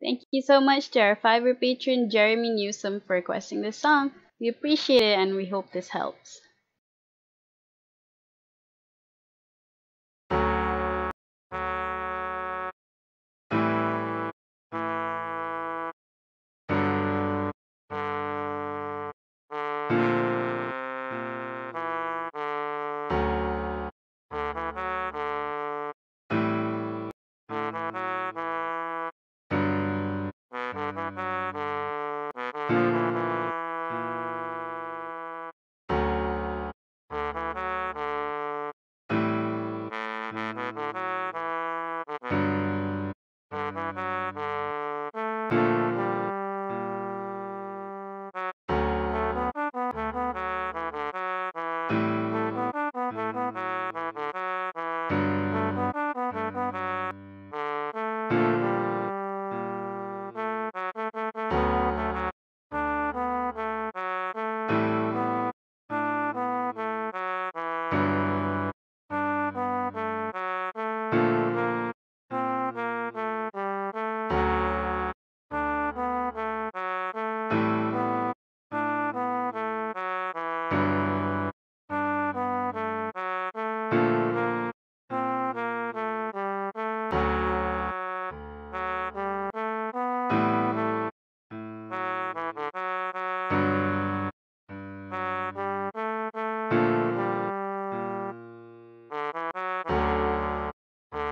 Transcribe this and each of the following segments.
Thank you so much to our Fiverr patron Jeremy Newsom for requesting this song. We appreciate it and we hope this helps.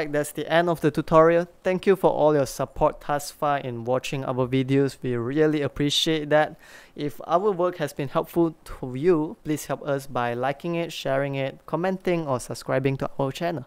Alright, that's the end of the tutorial. Thank you for all your support thus far in watching our videos. We really appreciate that. If our work has been helpful to you, please help us by liking it, sharing it, commenting or subscribing to our channel.